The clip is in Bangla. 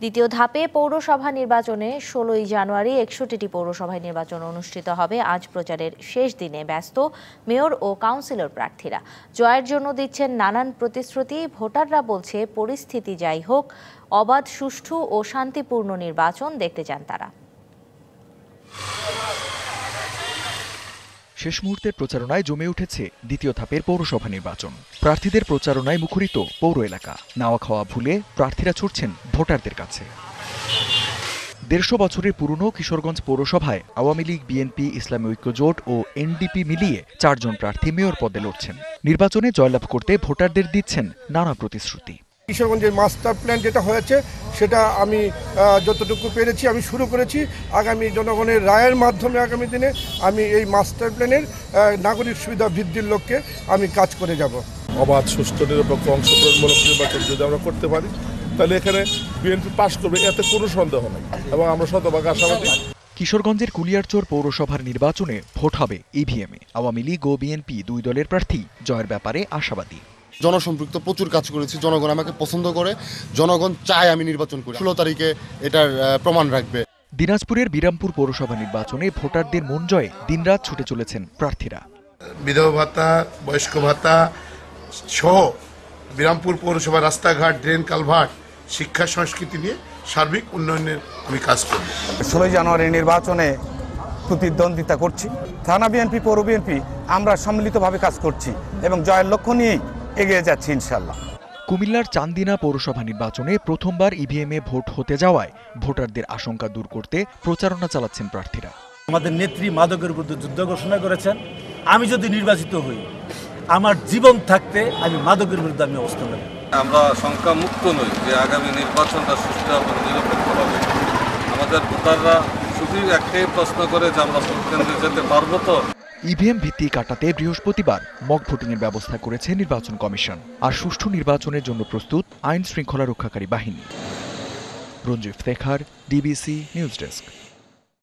দ্বিতীয় ধাপে পৌরসভা নির্বাচনে ষোলোই জানুয়ারি একষট্টিটি পৌরসভায় নির্বাচন অনুষ্ঠিত হবে। আজ প্রচারের শেষ দিনে ব্যস্ত মেয়র ও কাউন্সিলর প্রার্থীরা। জয়ের জন্য দিচ্ছেন নানান প্রতিশ্রুতি। ভোটাররা বলছে, পরিস্থিতি যাই হোক, অবাধ, সুষ্ঠু ও শান্তিপূর্ণ নির্বাচন দেখতে চান তারা। শেষ মুহূর্তের প্রচারণায় জমে উঠেছে দ্বিতীয় ধাপের পৌরসভা নির্বাচন। প্রার্থীদের প্রচারণায় মুখরিত পৌর এলাকা। নাওয়া খাওয়া ভুলে প্রার্থীরা ছুটছেন ভোটারদের কাছে। দেড়শো বছরের পুরনো কিশোরগঞ্জ পৌরসভায় আওয়ামী লীগ, বিএনপি, ইসলামী ঐক্যজোট ও এনডিপি মিলিয়ে চারজন প্রার্থী মেয়র পদে লড়ছেন। নির্বাচনে জয়লাভ করতে ভোটারদের দিচ্ছেন নানা প্রতিশ্রুতি। কিশোরগঞ্জের মাস্টার প্ল্যান যেটা হয়েছে সেটা আমি যতটুকু পেরেছি আমি শুরু করেছি। আগামী জনগণের রায়ের মাধ্যমে আগামী দিনে আমি এই মাস্টার প্ল্যানের নাগরিক সুবিধা বৃদ্ধির লক্ষ্যে আমি কাজ করে যাব। অবাধ সুষ্ঠু নিরপেক্ষ অংশগ্রহণমূলক নির্বাচন যদি আমরা করতে পারি তাহলে এখানে বিএনপি পাশ করবে এতে কোনো সন্দেহ নেই। এবং আমরা শতভাগ আশাবাদী। কিশোরগঞ্জের কুলিয়ারচর পৌরসভার নির্বাচনে ভোট হবে ইভিএমে আওয়ামী লীগ ও বিএনপি দুই দলের প্রার্থী জয়ের ব্যাপারে আশাবাদী। জনসম্পৃক্ত প্রচুর কাজ করেছি জনগণ আমাকে পছন্দ করে জনগণ চায় আমি নির্বাচন করি। ষোলো তারিখে এটার প্রমাণ রাখবে। দিনাজপুরের বিরামপুর পৌরসভা নির্বাচনে ভোটারদের মন জয়ে দিনরাত ছুটে চলেছেন প্রার্থীরা। বিধবা ভাতা বয়স্ক ভাতা সহ বিরামপুর পৌরসভা রাস্তাঘাট ড্রেন কালভার্ট শিক্ষা সংস্কৃতি নিয়ে সার্বিক উন্নয়নের আমি কাজ করব। ষোলোই জানুয়ারি নির্বাচনে প্রতিদ্বন্দ্বিতা করছি। থানা বিএনপি পৌর বিএনপি আমরা সম্মিলিতভাবে কাজ করছি এবং জয়ের লক্ষ্য নিয়েই এগিয়ে যাচ্ছি ইনশাল্লাহ কুমিল্লার চান্দিনা পৌরসভা নির্বাচনে প্রথমবার ইভিএমে ভোট হতে যাওয়ায় ভোটারদের আশঙ্কা দূর করতে প্রচারণা চালাচ্ছেন প্রার্থীরা। আমাদের নেত্রী মাদকের বিরুদ্ধে যুদ্ধ ঘোষণা করেছেন। আমি যদি নির্বাচিত হই আমার জীবন থাকতে আমি মাদকের বিরুদ্ধে আমি অবস্থান নেব। আমরা সংখ্যা মুক্ত নই যে আগামী নির্বাচনটা সুষ্ঠু এবং নিরপেক্ষ হবে। আমাদের ভোটাররা শুধুই একটাই প্রশ্ন করে যে আমরা ভোট কেন্দ্রে যেতে পারব তো? ইভিএম ভিত্তি কাটাতে বৃহস্পতিবার মক ভোটিংয়ের ব্যবস্থা করেছে নির্বাচন কমিশন আর সুষ্ঠু নির্বাচনের জন্য প্রস্তুত আইন শৃঙ্খলা রক্ষাকারী বাহিনী। রঞ্জিত শেখার ডিবিসি নিউজ ডেস্ক।